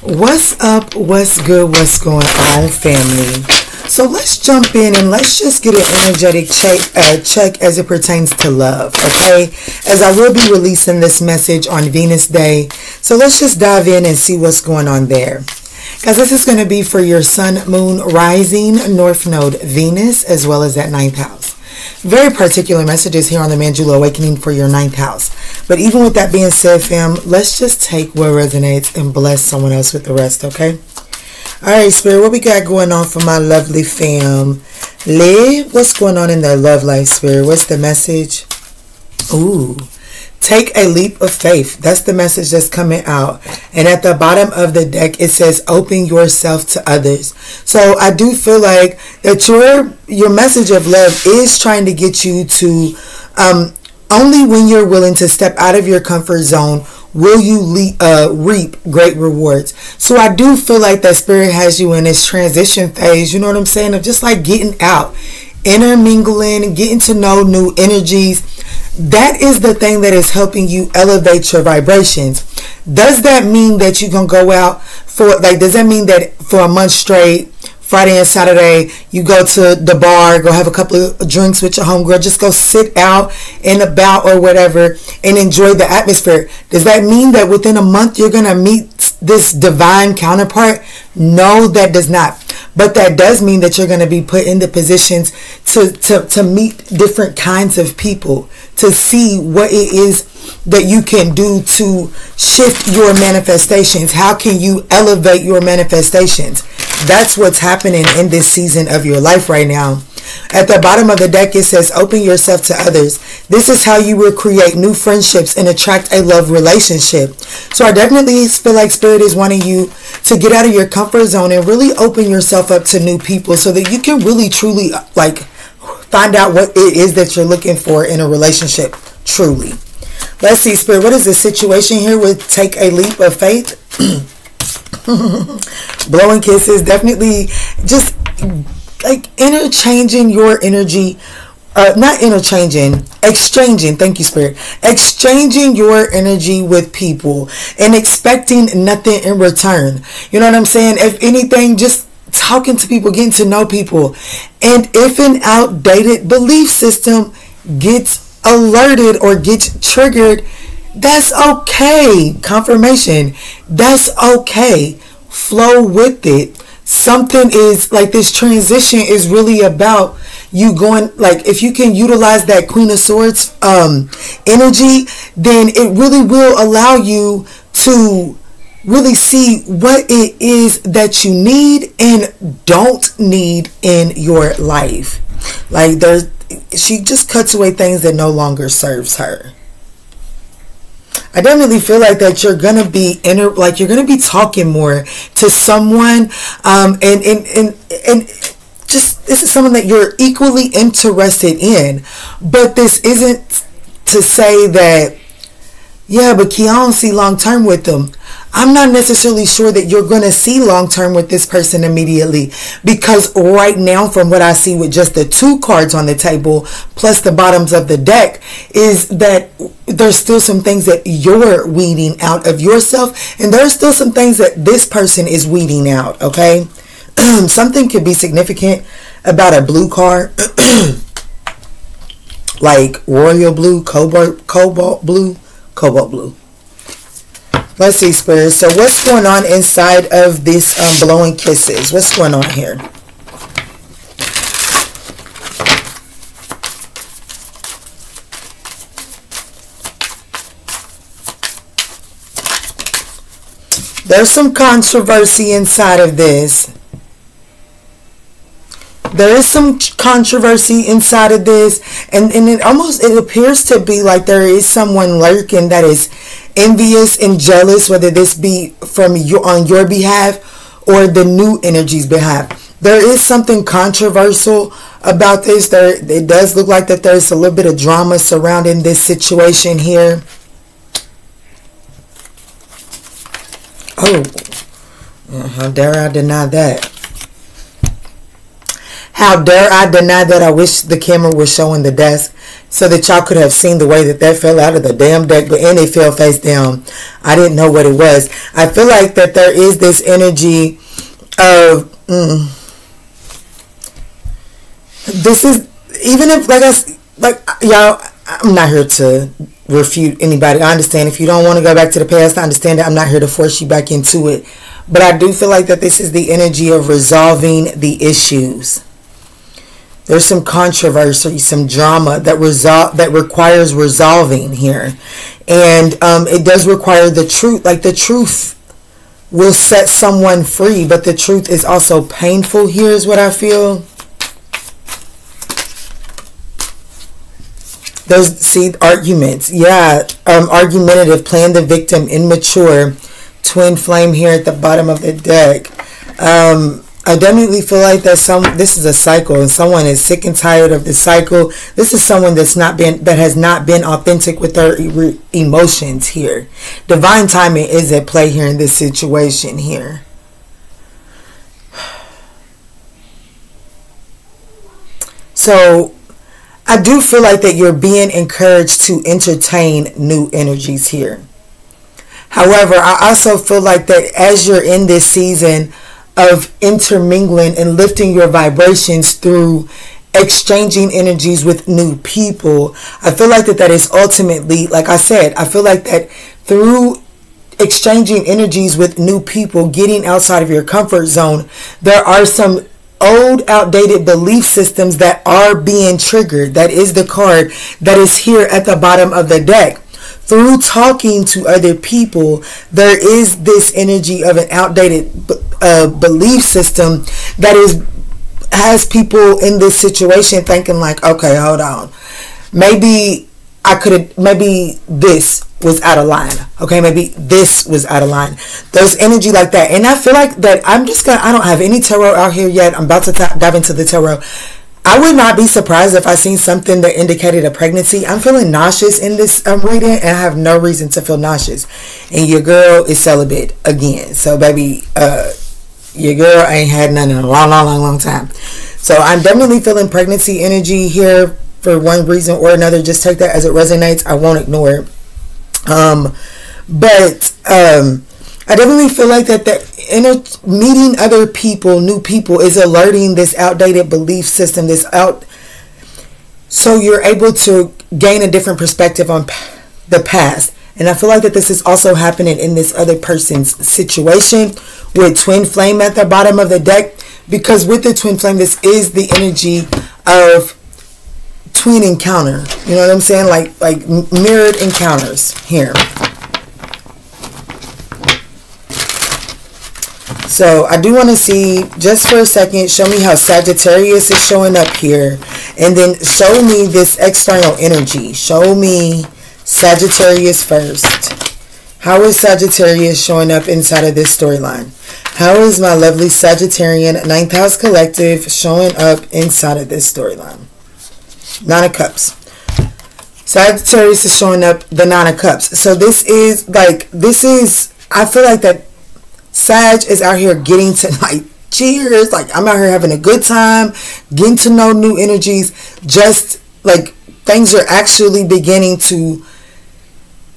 What's up? What's good? What's going on, family? So let's jump in and let's just get an energetic check, uh, check as it pertains to love, okay? As I will be releasing this message on Venus Day. So let's just dive in and see what's going on there. Guys, this is going to be for your Sun, Moon, Rising, North Node, Venus, as well as that ninth house. Very particular messages here on the Manjula Awakening for your ninth house. But even with that being said, fam, let's just take what resonates and bless someone else with the rest, okay? All right, Spirit, what we got going on for my lovely fam? Live, what's going on in their love life, Spirit? What's the message? Ooh, Take a leap of faith. That's the message that's coming out. And at the bottom of the deck, it says, open yourself to others. So I do feel like that your, your message of love is trying to get you to, um, only when you're willing to step out of your comfort zone will you le- uh, reap great rewards. So I do feel like that spirit has you in this transition phase. You know what I'm saying? Of just like getting out, intermingling, getting to know new energies that is the thing that is helping you elevate your vibrations. Does that mean that you can go out for like does that mean that for a month straight, Friday and Saturday, you go to the bar, go have a couple of drinks with your homegirl, just go sit out and about or whatever and enjoy the atmosphere. Does that mean that within a month you're gonna meet this divine counterpart? No, that does not. But that does mean that you're going to be put in the positions to, to, to meet different kinds of people, to see what it is that you can do to shift your manifestations. How can you elevate your manifestations? That's what's happening in this season of your life right now. At the bottom of the deck, it says, open yourself to others. This is how you will create new friendships and attract a love relationship. So I definitely feel like Spirit is wanting you to get out of your comfort zone and really open yourself up to new people so that you can really truly like find out what it is that you're looking for in a relationship truly. Let's see, Spirit, what is the situation here with take a leap of faith? Blowing kisses, definitely just like interchanging your energy uh, not interchanging, exchanging, thank you, Spirit, exchanging your energy with people and expecting nothing in return. You know what I'm saying? If anything, just talking to people, getting to know people. And if an outdated belief system gets alerted or gets triggered, that's okay. Confirmation, that's okay. Flow with it something is like this transition is really about you going like if you can utilize that queen of swords um energy then it really will allow you to really see what it is that you need and don't need in your life like there's she just cuts away things that no longer serves her I definitely feel like that you're gonna be inter like you're gonna be talking more to someone, um, and and and and just this is someone that you're equally interested in, but this isn't to say that yeah, but Key, I see long term with them. I'm not necessarily sure that you're going to see long term with this person immediately because right now, from what I see with just the two cards on the table plus the bottoms of the deck, is that there's still some things that you're weeding out of yourself, and there's still some things that this person is weeding out. Okay, something could be significant about a blue card. like royal blue, cobalt, cobalt blue, cobalt blue. Let's see, Spirit. So what's going on inside of this um, blowing kisses? What's going on here? There's some controversy inside of this. There is some controversy inside of this, and, and it almost it appears to be like there is someone lurking that is envious and jealous, whether this be from you on your behalf or the new energy's behalf. There is something controversial about this. There, it does look like that there's a little bit of drama surrounding this situation here. Oh, how dare I deny that? How dare I deny that? I wish the camera was showing the desk so that y'all could have seen the way that that fell out of the damn deck, but and it fell face down. I didn't know what it was. I feel like that there is this energy of mm, this is even if like I like y'all. I'm not here to refute anybody. I understand if you don't want to go back to the past. I understand that I'm not here to force you back into it, but I do feel like that this is the energy of resolving the issues there's some controversy, some drama that resol- that requires resolving here, and um, it does require the truth. Like the truth will set someone free, but the truth is also painful. Here is what I feel. Those see arguments, yeah, um, argumentative, playing the victim, immature, twin flame here at the bottom of the deck. Um, I definitely feel like that some this is a cycle and someone is sick and tired of the cycle. This is someone that's not been that has not been authentic with their emotions here. Divine timing is at play here in this situation here. So I do feel like that you're being encouraged to entertain new energies here. However, I also feel like that as you're in this season of intermingling and lifting your vibrations through exchanging energies with new people. I feel like that that is ultimately, like I said, I feel like that through exchanging energies with new people, getting outside of your comfort zone, there are some old outdated belief systems that are being triggered. That is the card that is here at the bottom of the deck through talking to other people, there is this energy of an outdated uh, belief system that is has people in this situation thinking like, okay, hold on, maybe I could maybe this was out of line. Okay, maybe this was out of line. There's energy like that, and I feel like that. I'm just gonna. I don't have any tarot out here yet. I'm about to dive into the tarot. I would not be surprised if I seen something that indicated a pregnancy. I'm feeling nauseous in this um, reading, and I have no reason to feel nauseous. And your girl is celibate again. So, baby, uh, your girl ain't had none in a long, long, long, long time. So, I'm definitely feeling pregnancy energy here for one reason or another. Just take that as it resonates. I won't ignore it. Um, but um, I definitely feel like that the inner meeting other people, new people, is alerting this outdated belief system. This out, so you're able to gain a different perspective on the past. And I feel like that this is also happening in this other person's situation with twin flame at the bottom of the deck. Because with the twin flame, this is the energy of twin encounter. You know what I'm saying? Like like mirrored encounters here. So I do want to see, just for a second, show me how Sagittarius is showing up here. And then show me this external energy. Show me Sagittarius first. How is Sagittarius showing up inside of this storyline? How is my lovely Sagittarian ninth house collective showing up inside of this storyline? Nine of Cups. Sagittarius is showing up the Nine of Cups. So this is like, this is, I feel like that Sag is out here getting to like cheers. Like I'm out here having a good time, getting to know new energies. Just like things are actually beginning to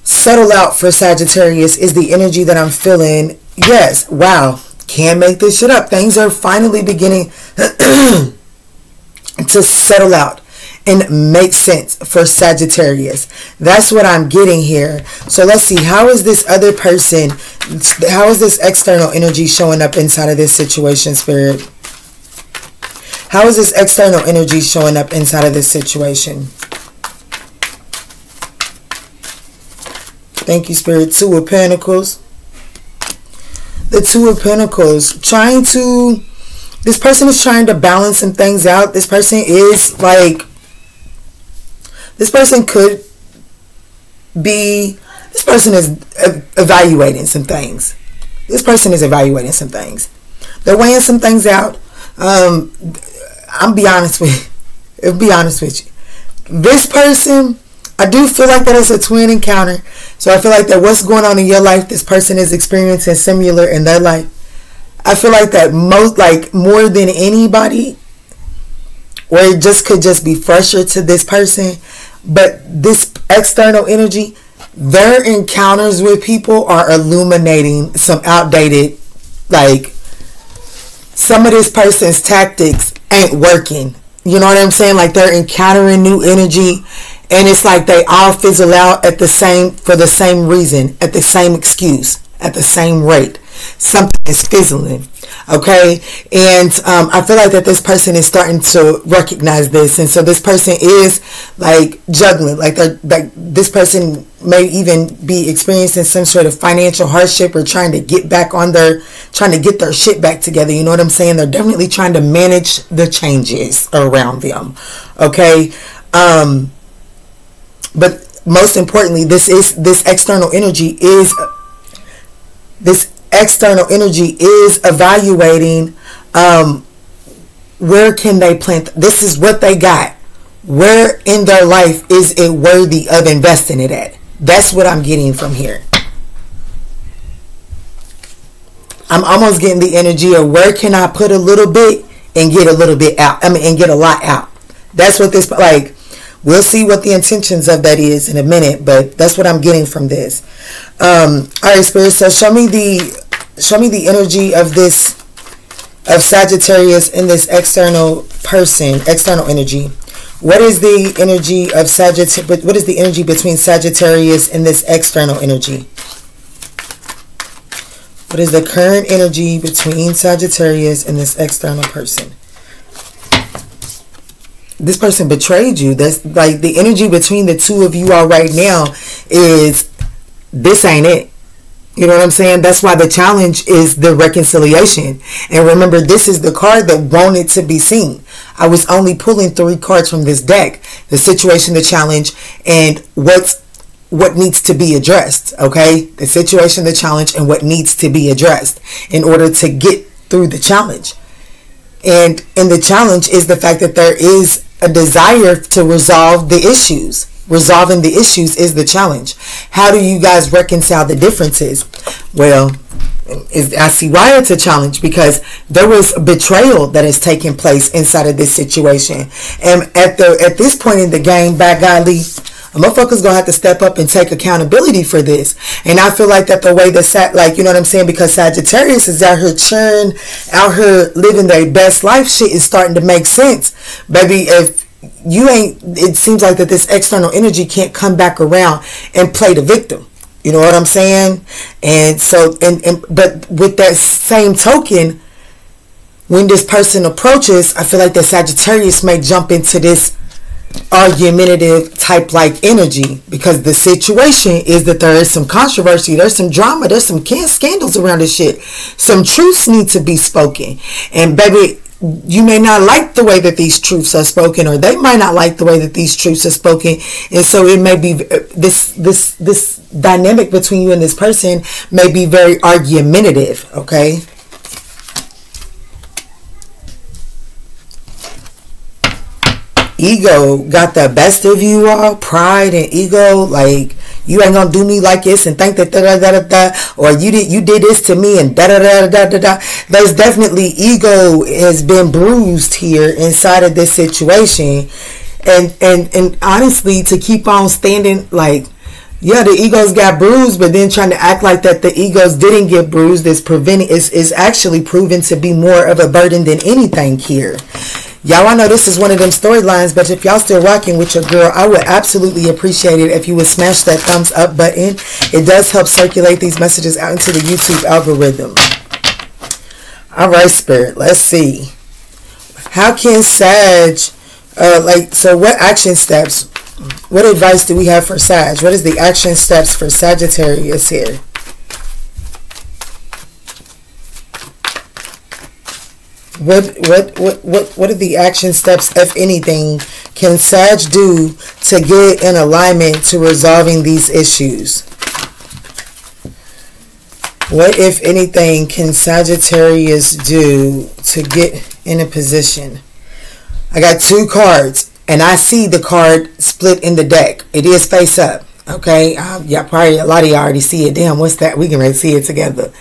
settle out for Sagittarius is the energy that I'm feeling. Yes, wow. Can't make this shit up. Things are finally beginning to settle out and make sense for Sagittarius. That's what I'm getting here. So let's see. How is this other person, how is this external energy showing up inside of this situation, Spirit? How is this external energy showing up inside of this situation? Thank you, Spirit. Two of Pentacles. The Two of Pentacles. Trying to... This person is trying to balance some things out. This person is like this person could be, this person is evaluating some things. This person is evaluating some things. They're weighing some things out. Um, I'm be honest with you. Be honest with you. This person, I do feel like that is a twin encounter. So I feel like that what's going on in your life, this person is experiencing similar in their life. I feel like that most, like more than anybody, or it just could just be fresher to this person But this external energy, their encounters with people are illuminating some outdated, like, some of this person's tactics ain't working. You know what I'm saying? Like they're encountering new energy and it's like they all fizzle out at the same for the same reason, at the same excuse, at the same rate. Something is fizzling okay? And um, i feel like that this person is starting to recognize this. And so this person is like juggling. Like they're like this person may even be experiencing some sort of financial hardship or trying to get back on their trying to get their shit back together. You know what i'm saying? They're definitely trying to manage the changes around them okay? Um but most importantly this is this external energy is this external energy is evaluating um, where can they plant this is what they got. Where in their life is it worthy of investing it at? That's what i'm getting from here. I'm almost getting the energy of where can i put a little bit and get a little bit out i mean and get a lot out. That's what this like we'll see what the intentions of that is in a minute but that's what i'm getting from this. Um all right spirit so show me the show me the energy of this of Sagittarius in this external person, external energy. What is the energy of Sagittarius? What is the energy between Sagittarius and this external energy? What is the current energy between Sagittarius and this external person? This person betrayed you. That's like the energy between the two of you all right now is this ain't it. You know what I'm saying? That's why the challenge is the reconciliation. And remember, this is the card that wanted to be seen. I was only pulling three cards from this deck. The situation, the challenge, and what's what needs to be addressed, okay? The situation, the challenge, and what needs to be addressed in order to get through the challenge. And in the challenge is the fact that there is a desire to resolve the issues resolving the issues is the challenge. How do you guys reconcile the differences? Well, is, I see why it's a challenge because there was betrayal that is taking place inside of this situation. And at the at this point in the game, by golly, a motherfucker's gonna have to step up and take accountability for this. And I feel like that the way that sat like you know what I'm saying because Sagittarius is out here churn, out here living their best life. Shit is starting to make sense, baby. If you ain't it seems like that this external energy can't come back around and play the victim. You know what i'm saying? And so and, and but with that same token when this person approaches i feel like the sagittarius may jump into this argumentative type like energy because the situation is that there is some controversy there's some drama there's some can- scandals around this shit. Some truths need to be spoken. And baby you may not like the way that these truths are spoken or they might not like the way that these truths are spoken. And so it may be uh, this this this dynamic between you and this person may be very argumentative okay ego got the best of you all pride and ego like you ain't gonna do me like this and think that da da da da da or you did you did this to me and da da da da da da. There's definitely ego has been bruised here inside of this situation, and and and honestly, to keep on standing like. Yeah, the egos got bruised, but then trying to act like that the egos didn't get bruised is preventing is, is actually proven to be more of a burden than anything here. Y'all, I know this is one of them storylines, but if y'all still rocking with your girl, I would absolutely appreciate it if you would smash that thumbs up button. It does help circulate these messages out into the YouTube algorithm. All right, Spirit, let's see. How can Sag, uh, like, so what action steps, what advice do we have for Sag? What is the action steps for Sagittarius here? What what what what what are the action steps if anything can sag do to get in alignment to resolving these issues? What if anything can sagittarius do to get in a position? I got two cards and i see the card split in the deck. It is face up okay? Um, yeah probably a lot of y'all already see it. Damn what's that? We can see it together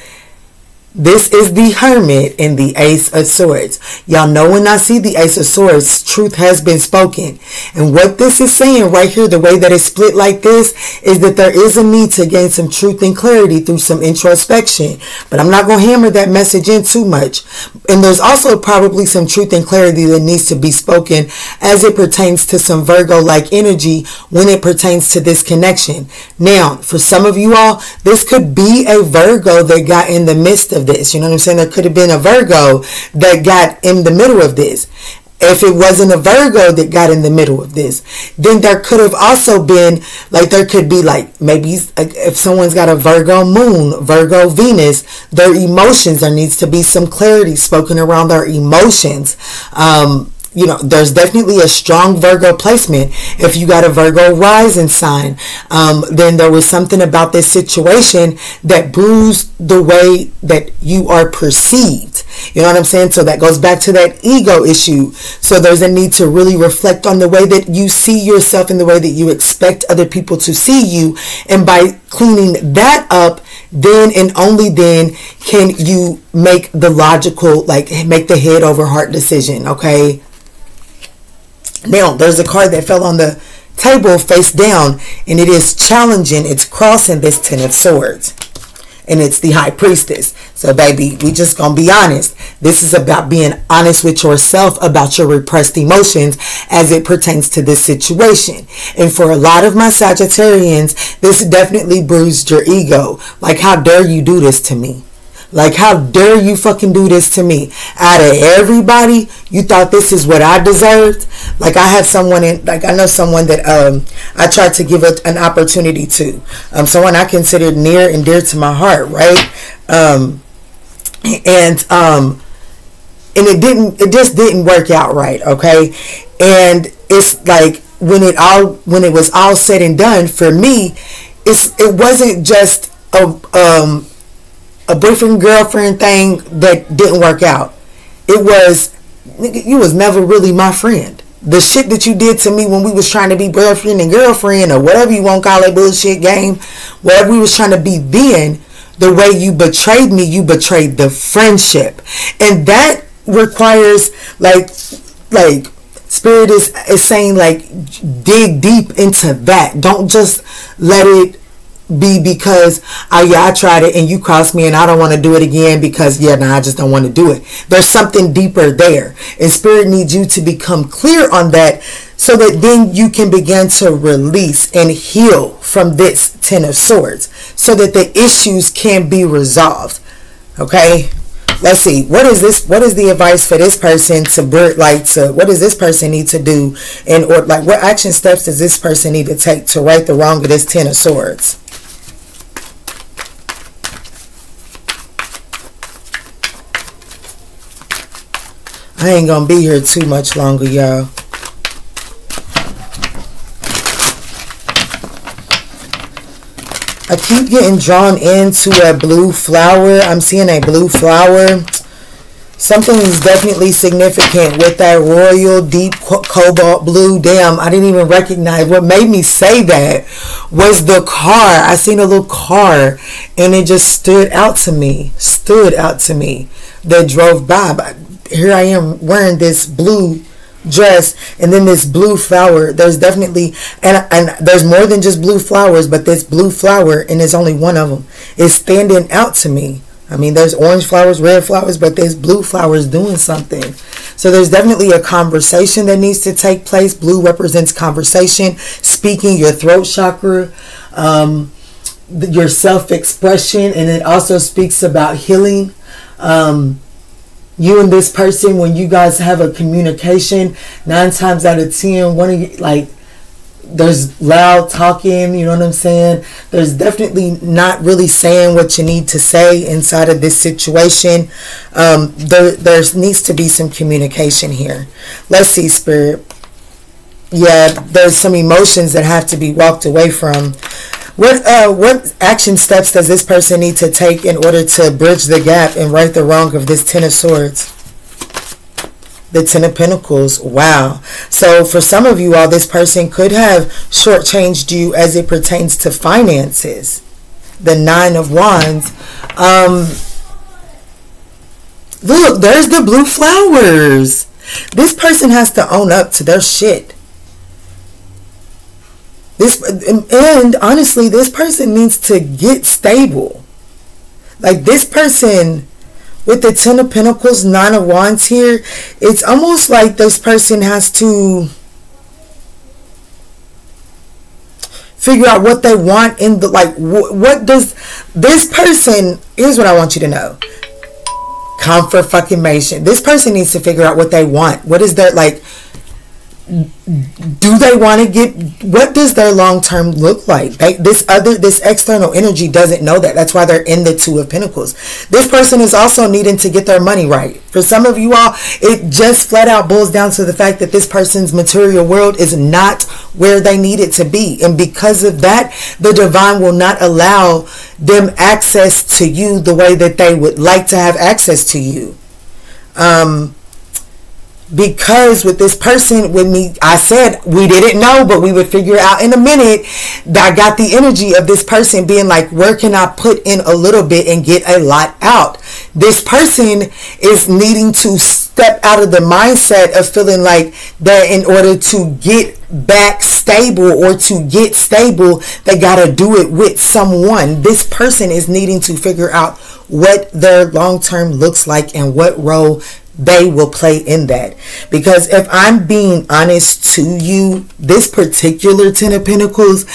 This is the Hermit in the Ace of Swords. Y'all know when I see the Ace of Swords, truth has been spoken. And what this is saying right here, the way that it's split like this, is that there is a need to gain some truth and clarity through some introspection. But I'm not going to hammer that message in too much. And there's also probably some truth and clarity that needs to be spoken as it pertains to some Virgo-like energy when it pertains to this connection. Now, for some of you all, this could be a Virgo that got in the midst of of this. You know what I'm saying? There could have been a Virgo that got in the middle of this. If it wasn't a Virgo that got in the middle of this, then there could have also been, like, there could be, like, maybe if someone's got a Virgo moon, Virgo Venus, their emotions, there needs to be some clarity spoken around their emotions. Um, you know, there's definitely a strong Virgo placement. If you got a Virgo rising sign, um, then there was something about this situation that bruised the way that you are perceived. You know what I'm saying? So that goes back to that ego issue. So there's a need to really reflect on the way that you see yourself and the way that you expect other people to see you. And by cleaning that up, then and only then can you make the logical, like make the head over heart decision. Okay. Now, there's a card that fell on the table face down, and it is challenging. It's crossing this Ten of Swords. And it's the High Priestess. So, baby, we just gonna be honest. This is about being honest with yourself about your repressed emotions as it pertains to this situation. And for a lot of my Sagittarians, this definitely bruised your ego. Like, how dare you do this to me? Like, how dare you fucking do this to me? Out of everybody, you thought this is what I deserved? Like, I have someone in, like, I know someone that um, I tried to give an opportunity to. Um, someone I considered near and dear to my heart, right? Um, and, um, and it didn't, it just didn't work out right, okay? And it's like, when it all, when it was all said and done, for me, it's, it wasn't just a, um, a boyfriend girlfriend thing that didn't work out. It was you was never really my friend. The shit that you did to me when we was trying to be boyfriend and girlfriend or whatever you want to call that bullshit game, whatever we was trying to be then, the way you betrayed me, you betrayed the friendship. And that requires like like spirit is, is saying like dig deep into that. Don't just let it be because I yeah I tried it and you crossed me and I don't want to do it again because yeah nah, I just don't want to do it. There's something deeper there, and spirit needs you to become clear on that so that then you can begin to release and heal from this ten of swords so that the issues can be resolved. Okay. Let's see. What is this? What is the advice for this person to like to? What does this person need to do? And or like what action steps does this person need to take to right the wrong of this ten of swords? I ain't gonna be here too much longer, y'all. I keep getting drawn into a blue flower. I'm seeing a blue flower. Something is definitely significant with that royal deep cobalt blue. Damn, I didn't even recognize. What made me say that was the car. I seen a little car and it just stood out to me. Stood out to me that drove by here I am wearing this blue dress and then this blue flower. There's definitely and and there's more than just blue flowers but this blue flower and it's only one of them is standing out to me. I mean there's orange flowers red flowers but there's blue flowers doing something. So there's definitely a conversation that needs to take place. Blue represents conversation speaking your throat chakra um, your self-expression and it also speaks about healing. Um, you and this person when you guys have a communication nine times out of ten one of you like there's loud talking you know what i'm saying? There's definitely not really saying what you need to say inside of this situation. Um, there there needs to be some communication here. Let's see spirit. Yeah there's some emotions that have to be walked away from what uh, what action steps does this person need to take in order to bridge the gap and right the wrong of this Ten of Swords? The Ten of Pentacles. Wow. So for some of you all, this person could have shortchanged you as it pertains to finances. The Nine of Wands. Um, Look, there's the blue flowers. This person has to own up to their shit. This and honestly, this person needs to get stable. Like this person with the Ten of Pentacles, Nine of Wands here, it's almost like this person has to figure out what they want in the like wh- what does this person here's what i want you to know. Comfort fucking mation this person needs to figure out what they want. What is their like do they want to get what does their long term look like? They, this other this external energy doesn't know that. That's why they're in the two of pentacles. This person is also needing to get their money right. For some of you all it just flat out boils down to the fact that this person's material world is not where they need it to be. And because of that the divine will not allow them access to you the way that they would like to have access to you. Um because with this person with me i said we didn't know but we would figure out in a minute that i got the energy of this person being like where can i put in a little bit and get a lot out? This person is needing to step out of the mindset of feeling like that in order to get back stable or to get stable they got to do it with someone. This person is needing to figure out what their long term looks like and what role they will play in that. Because if I'm being honest to you, this particular Ten of Pentacles,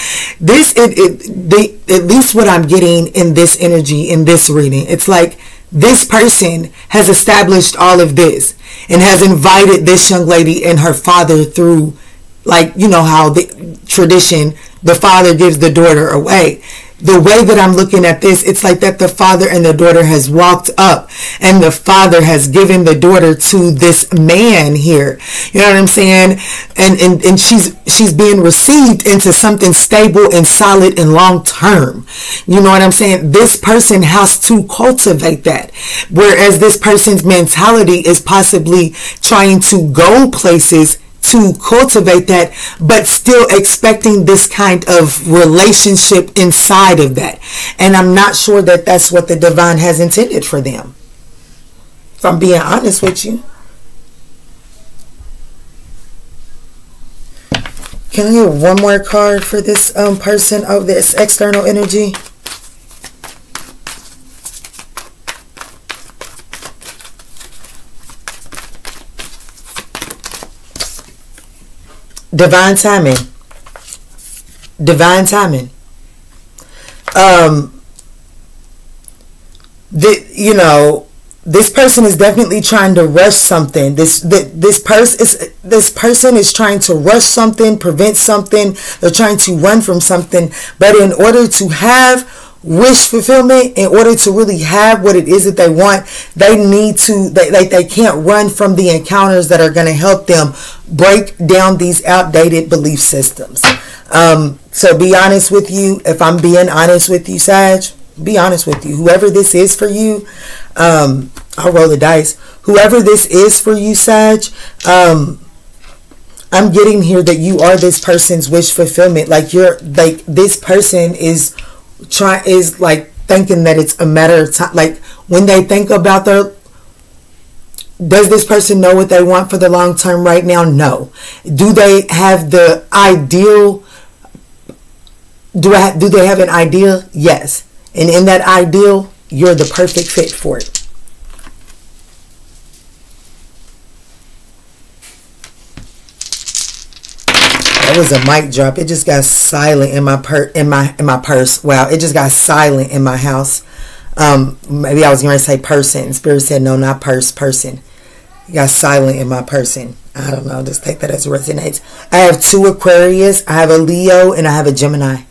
this, it, it, the, at least what I'm getting in this energy, in this reading, it's like this person has established all of this and has invited this young lady and her father through, like, you know, how the tradition, the father gives the daughter away the way that I'm looking at this, it's like that the father and the daughter has walked up and the father has given the daughter to this man here. You know what I'm saying? And, and, and she's, she's being received into something stable and solid and long term. You know what I'm saying? This person has to cultivate that. Whereas this person's mentality is possibly trying to go places to cultivate that, but still expecting this kind of relationship inside of that. And I'm not sure that that's what the divine has intended for them. If I'm being honest with you. Can I get one more card for this um, person of this external energy? Divine timing. Divine timing. Um the, you know this person is definitely trying to rush something. This the, this person is this person is trying to rush something prevent something. They're trying to run from something. But in order to have wish fulfillment in order to really have what it is that they want. They need to they, they, they can't run from the encounters that are going to help them break down these outdated belief systems. Um, so be honest with you. If i'm being honest with you sag be honest with you. Whoever this is for you um, i'll roll the dice. Whoever this is for you sag um, i'm getting here that you are this person's wish fulfillment. Like you're like this person is try is like thinking that it's a matter of time. Like when they think about their, does this person know what they want for the long term right now? No. Do they have the ideal? Do I do they have an ideal? Yes. And in that ideal, you're the perfect fit for it. That was a mic drop. It just got silent in my per in my in my purse. Wow, it just got silent in my house. Um, maybe I was going to say person. Spirit said no, not purse, person. It got silent in my person. I don't know. Just take that as resonates. I have two Aquarius. I have a Leo and I have a Gemini.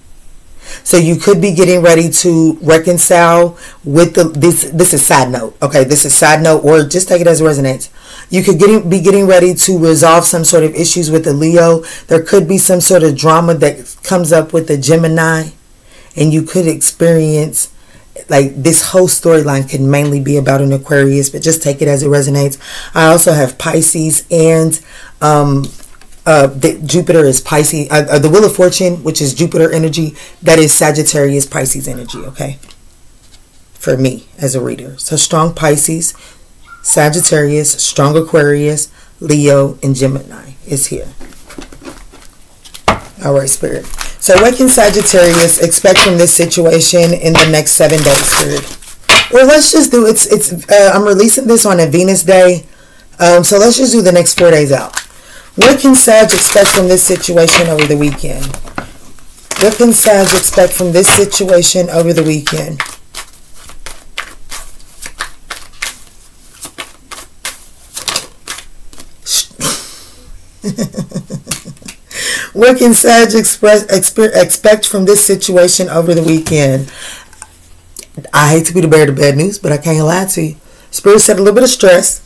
So you could be getting ready to reconcile with the this this is side note. Okay, this is side note or just take it as resonates. You could get, be getting ready to resolve some sort of issues with the Leo. There could be some sort of drama that comes up with the Gemini and you could experience like this whole storyline can mainly be about an Aquarius, but just take it as it resonates. I also have Pisces and um, uh, Jupiter is Pisces. Uh, uh, the Wheel of Fortune, which is Jupiter energy, that is Sagittarius Pisces energy. Okay, for me as a reader, so strong Pisces, Sagittarius, Strong Aquarius, Leo, and Gemini is here. All right, Spirit. So what can Sagittarius expect from this situation in the next seven days, Spirit? Well, let's just do it's it's. Uh, I'm releasing this on a Venus day, um, so let's just do the next four days out. What can Sag expect from this situation over the weekend? What can Sag expect from this situation over the weekend? what can Sag express, expect from this situation over the weekend? I hate to be the bearer of bad news, but I can't lie to you. Spirit said a little bit of stress,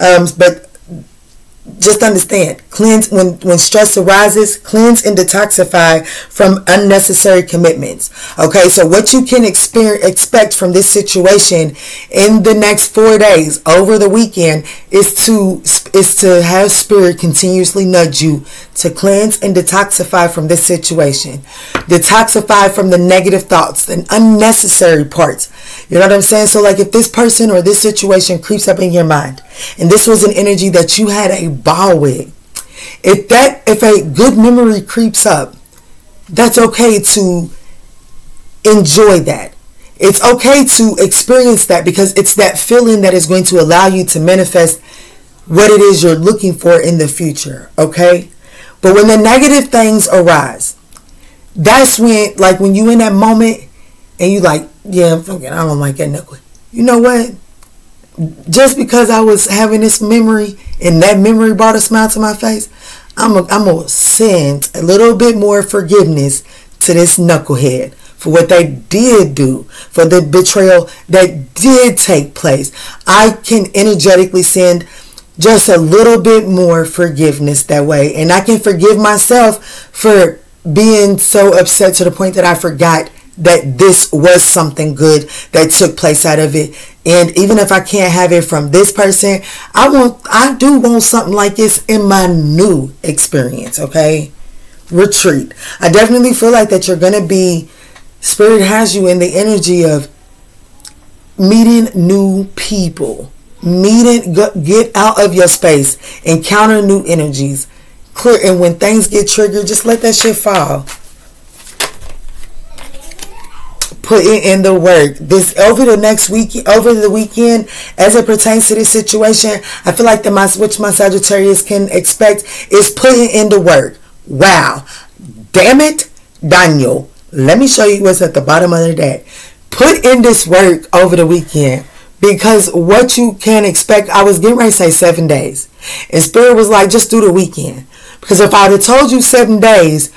um, but just understand cleanse when when stress arises cleanse and detoxify from unnecessary commitments. Okay so what you can experience expect from this situation in the next four days over the weekend is to is to have spirit continuously nudge you to cleanse and detoxify from this situation. Detoxify from the negative thoughts and unnecessary parts. You know what i'm saying? So like if this person or this situation creeps up in your mind and this was an energy that you had a ball with. If that if a good memory creeps up, that's okay to enjoy that. It's okay to experience that because it's that feeling that is going to allow you to manifest what it is you're looking for in the future, okay? But when the negative things arise, that's when like when you in that moment and you like, yeah, I'm fucking I don't like that knuckle. You know what? Just because I was having this memory and that memory brought a smile to my face, I'm I'm gonna send a little bit more forgiveness to this knucklehead for what they did do, for the betrayal that did take place. I can energetically send just a little bit more forgiveness that way, and I can forgive myself for being so upset to the point that I forgot that this was something good that took place out of it. And even if i can't have it from this person i want i do want something like this in my new experience okay? Retreat. I definitely feel like that you're gonna be spirit has you in the energy of meeting new people. Meeting get out of your space encounter new energies. Clear and when things get triggered just let that shit fall putting in the work. This over the next week over the weekend as it pertains to this situation i feel like the my which my sagittarius can expect is putting in the work. Wow. Damn it daniel. Let me show you what's at the bottom of the deck put in this work over the weekend because what you can expect i was getting ready to say seven days. And spirit was like just do the weekend. Because if i had told you seven days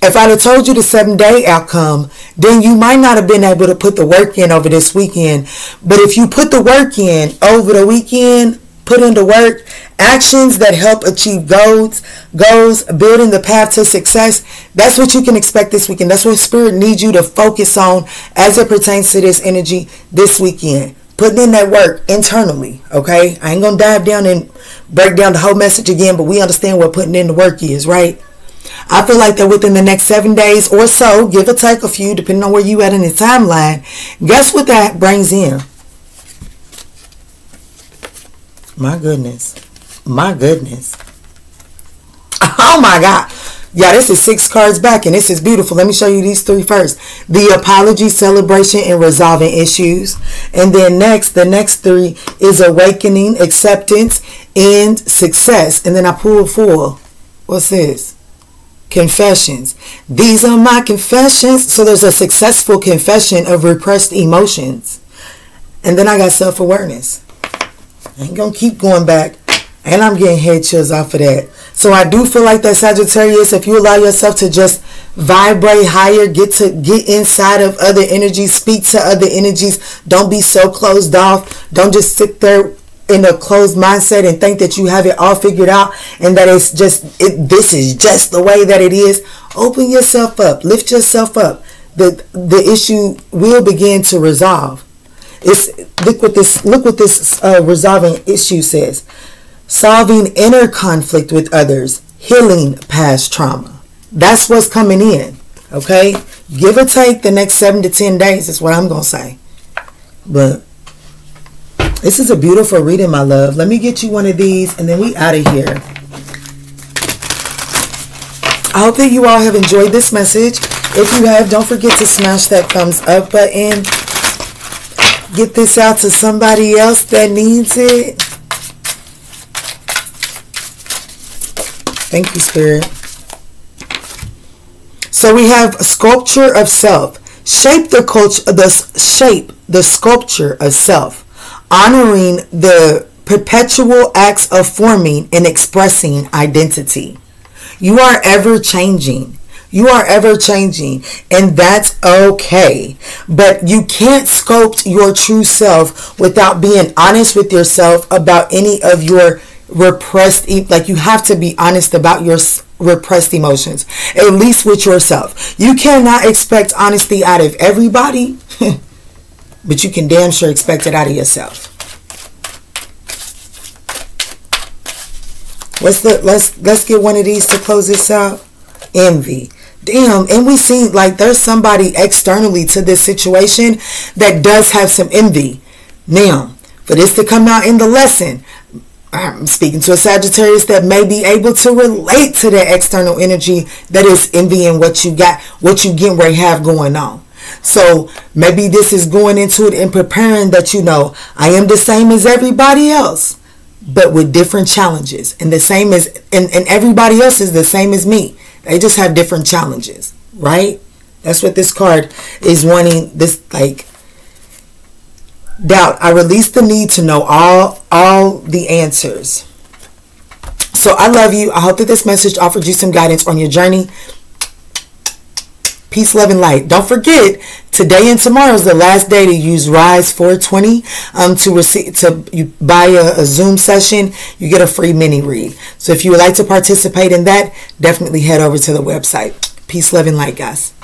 if I'd have told you the seven day outcome, then you might not have been able to put the work in over this weekend. But if you put the work in over the weekend, put into work actions that help achieve goals, goals, building the path to success, that's what you can expect this weekend. That's what spirit needs you to focus on as it pertains to this energy this weekend. Putting in that work internally, okay? I ain't gonna dive down and break down the whole message again, but we understand what putting in the work is, right? I feel like that within the next seven days or so, give or take a few, depending on where you at in the timeline, guess what that brings in? My goodness. My goodness. Oh my God. Yeah, this is six cards back and this is beautiful. Let me show you these three first. The apology, celebration, and resolving issues. And then next, the next three is awakening, acceptance, and success. And then I pull four. What's this? Confessions. These are my confessions. So there's a successful confession of repressed emotions. And then I got self awareness. I ain't gonna keep going back. And I'm getting head chills off of that. So I do feel like that Sagittarius, if you allow yourself to just vibrate higher, get to get inside of other energies, speak to other energies, don't be so closed off. Don't just sit there in a closed mindset and think that you have it all figured out and that it's just it, this is just the way that it is open yourself up lift yourself up. The the issue will begin to resolve. It's look what this look what this uh, resolving issue says. Solving inner conflict with others healing past trauma. That's what's coming in okay? Give or take the next seven to ten days is what i'm gonna say. But This is a beautiful reading, my love. Let me get you one of these and then we out of here. I hope that you all have enjoyed this message. If you have, don't forget to smash that thumbs up button. Get this out to somebody else that needs it. Thank you, Spirit. So we have a sculpture of self. Shape the culture, the shape the sculpture of self, honoring the perpetual acts of forming and expressing identity. You are ever changing. You are ever changing, and that's okay. But you can't sculpt your true self without being honest with yourself about any of your repressed like you have to be honest about your repressed emotions at least with yourself you cannot expect honesty out of everybody but you can damn sure expect it out of yourself. Let's the, let's let's get one of these to close this out. Envy. Damn and we see like there's somebody externally to this situation that does have some envy. Now for this to come out in the lesson I'm speaking to a Sagittarius that may be able to relate to that external energy that is envying what you got, what you getting ready have going on. So maybe this is going into it and preparing that you know I am the same as everybody else, but with different challenges. And the same as and, and everybody else is the same as me. They just have different challenges, right? That's what this card is wanting this like doubt. I release the need to know all all the answers. So I love you. I hope that this message offered you some guidance on your journey. Peace, love, and light. Don't forget, today and tomorrow is the last day to use Rise 420 um, to receive to you buy a, a Zoom session. You get a free mini read. So if you would like to participate in that, definitely head over to the website. Peace, love, and light, guys.